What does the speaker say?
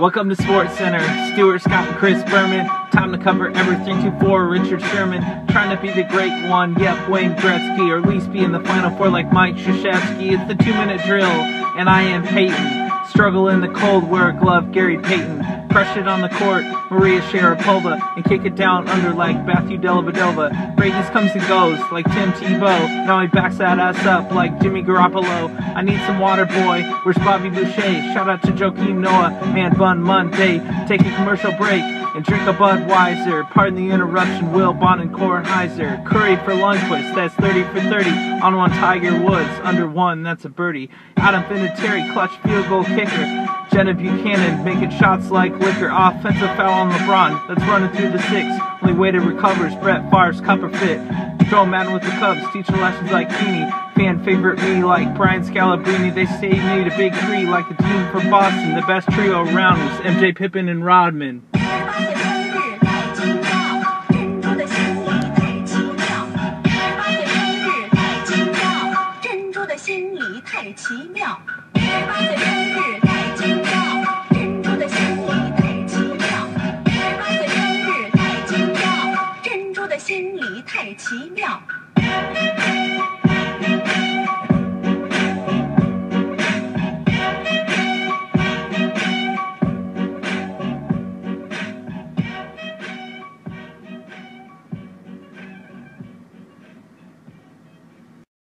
Welcome to SportsCenter. Stuart Scott and Chris Berman. Time to cover everything 324 Richard Sherman. Trying to be the great one. Yep, Wayne Gretzky. Or at least be in the Final Four like Mike Krzyzewski. It's the two minute drill. And I am Peyton. Struggle in the cold, wear a glove, Gary Payton. Crush it on the court, Maria Sharapova, and kick it down under like Matthew Dellavedova. Greatness comes and goes, like Tim Tebow. Now he backs that ass up like Jimmy Garoppolo. I need some water, boy. Where's Bobby Boucher? Shout out to Joakim Noah, Man Bun Monday. Take a commercial break and drink a Budweiser. Pardon the interruption, Wilbon and Kornheiser. Curry for Lundqvist, that's 30 for 30. On one Tiger Woods, under one, that's a birdie. Adam Vinatieri, clutch field goal kicker. Jenna Buchanan making shots like liquor. Offensive foul on LeBron. That's running through the six. Only way to recover is Brett Favre's Copper Fit. Joe Maddon with the Cubs. Teaching lessons like Feeny. Fan favorite me like Brian Scalabrine. They say you need a big three like the team from Boston. The best trio around was MJ Pippen and Rodman. 奇妙，八月的日太奇妙。珍珠的心里太奇妙。八月的日太奇妙。珍珠的心里太奇妙。